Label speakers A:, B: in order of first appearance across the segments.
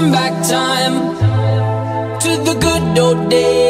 A: turn back time to the good old days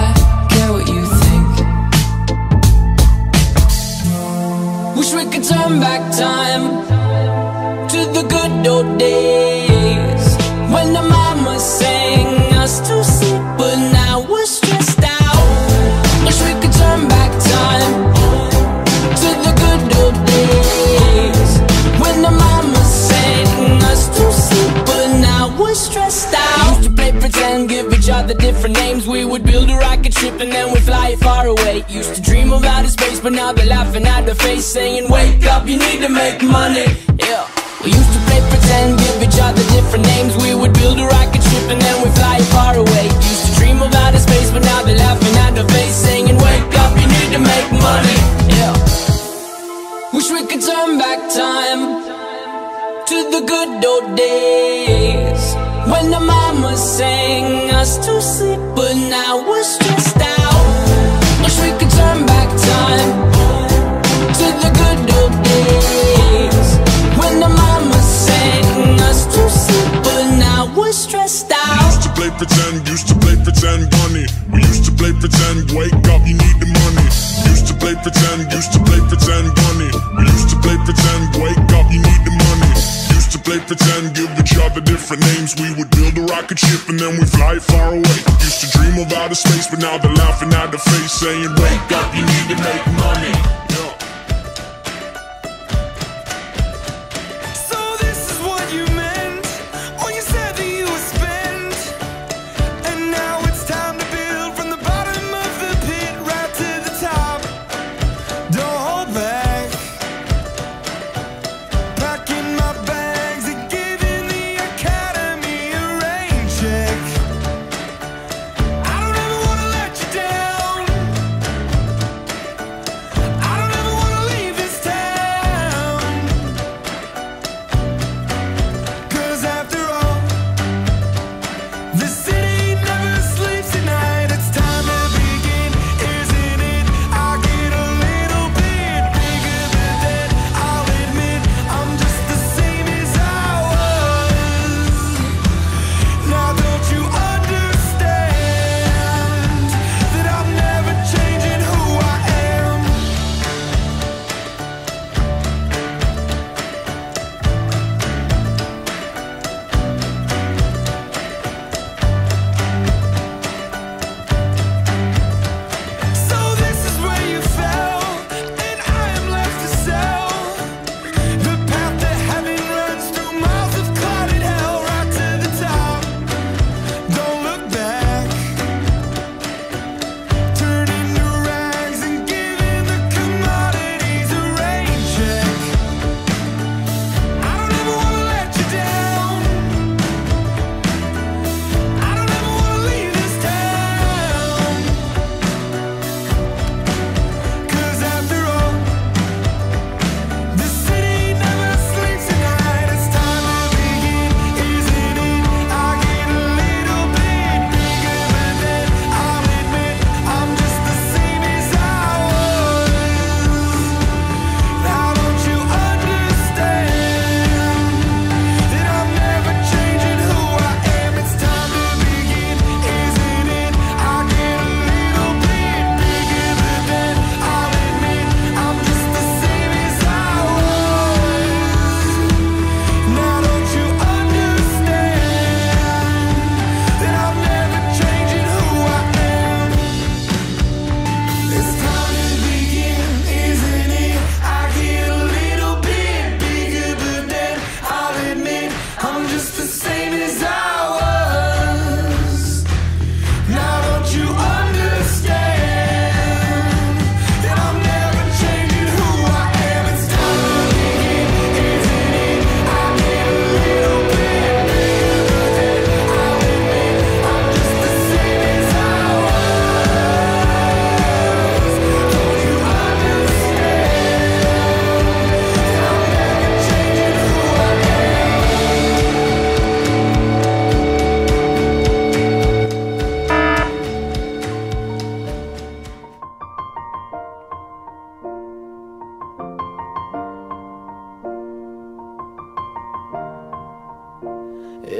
A: We turn back time to the good old days when the mama sang us to sleep, but now we're stressed out. Wish we could turn back time to the good old days when the mama sang us to sleep, but now we're stressed out. Used to play pretend, give each other different names. We would build a rocket ship and then we'd away. Used to dream of outer space, but now they're laughing at the face, saying, Wake up, you need to make money. Yeah. We used to play pretend, give each other different names. We would build a rocket ship and then we'd fly far away. Used to dream of outer space, but now they're laughing at the face, saying, Wake up, you need to make money. Yeah. Wish we could turn back time to the good old days when the mama sang us to sleep, but now we're stressed out. Wish we could turn back time to the good old days when the mama sang us to sleep, but now we're stressed out.
B: Used to play pretend, used to play pretend bunny. We used to play pretend, wake up, you need the money. Used to play pretend, used to play pretend bunny. We used to play pretend, wake up, you need the money. Used to play pretend, give each other different names. We would build a rocket ship and then we fly far away. Of space, but now they're laughing at the face, saying, Wake up, you need to make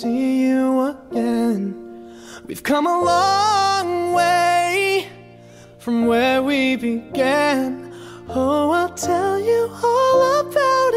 C: see you again. We've come a long way from where we began. Oh, I'll tell you all about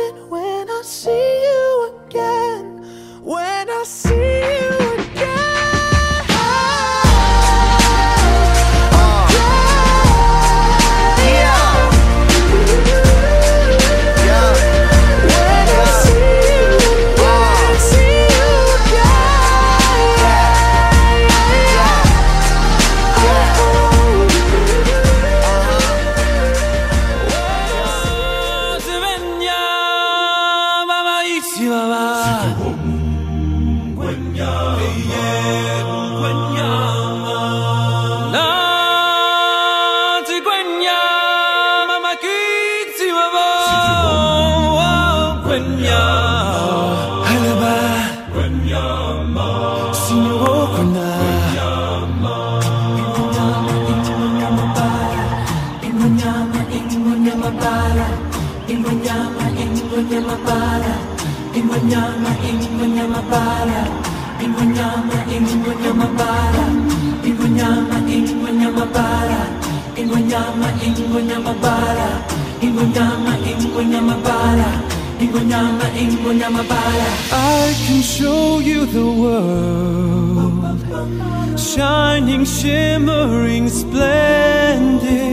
C: I can show you the world. Shining, shimmering, splendid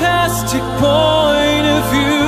C: fantastic point
D: of view.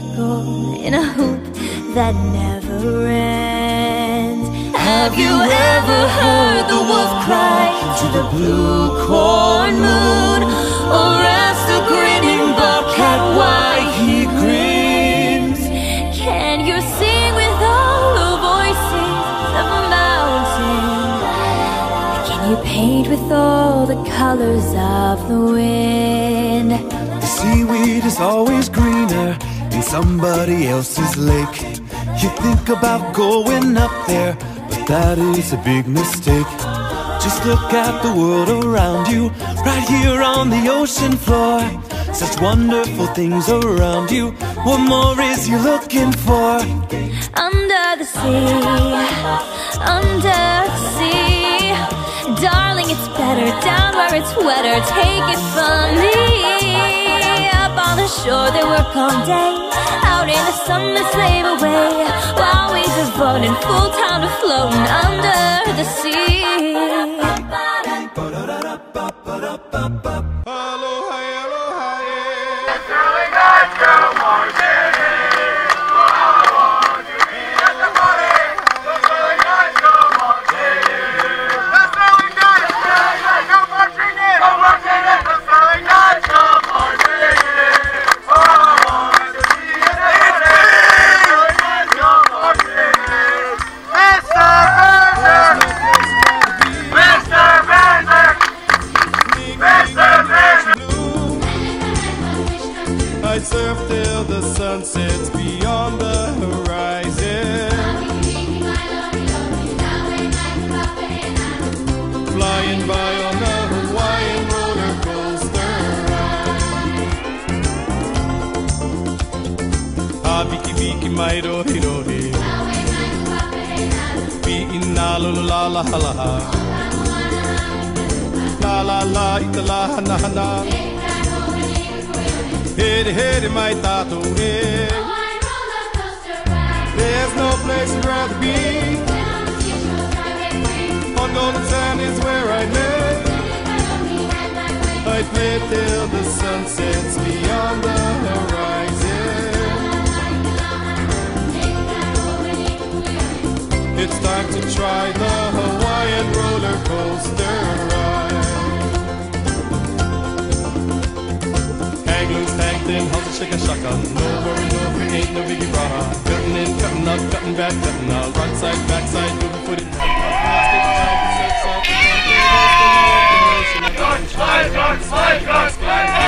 D: Circle, in a hoop that never ends. Have you ever heard the wolf cry to the blue corn moon? Or ask the grinning bobcat why he grins? Can you sing with all the voices of a mountain? Can you paint with all the colors of the wind?
C: The seaweed is always greener somebody else's lake. You think about going up there, but that is a big mistake. Just look at the world around you, right here on the ocean floor. Such wonderful things around you. What more is you looking for?
D: Under the sea, under the sea. Darling, it's better down where it's wetter. Take it from me. Up on the shore, they work all day. Out in the sun, they slave away. While we devoting full time to floating under the sea.
E: I There's no place I'd rather be. Sand is where I. I'd the sun sets beyond the horizon. It's time to try the Hawaiian roller coaster loose, hang thin, how's it shake a shaka? No worry, no fear, ain't no biggie raha. Cutting in, cutting up, cutting back, cutting out. Right side, back side, moving foot in.
B: I'll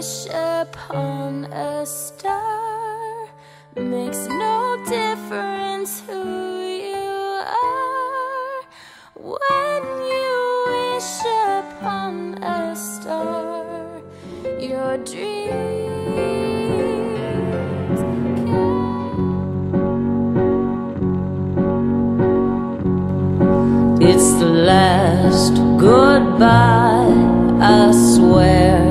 D: wish upon a star makes no difference who you are when you wish upon a star your dream
F: It's the last goodbye, I swear.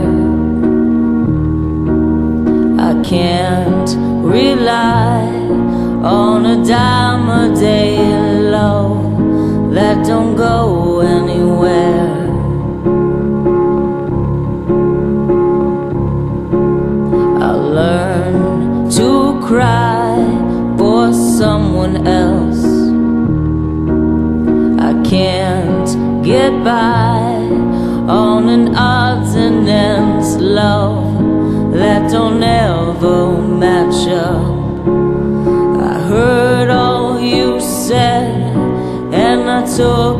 F: can't rely on a dime a day alone that don't go anywhere.
G: pienso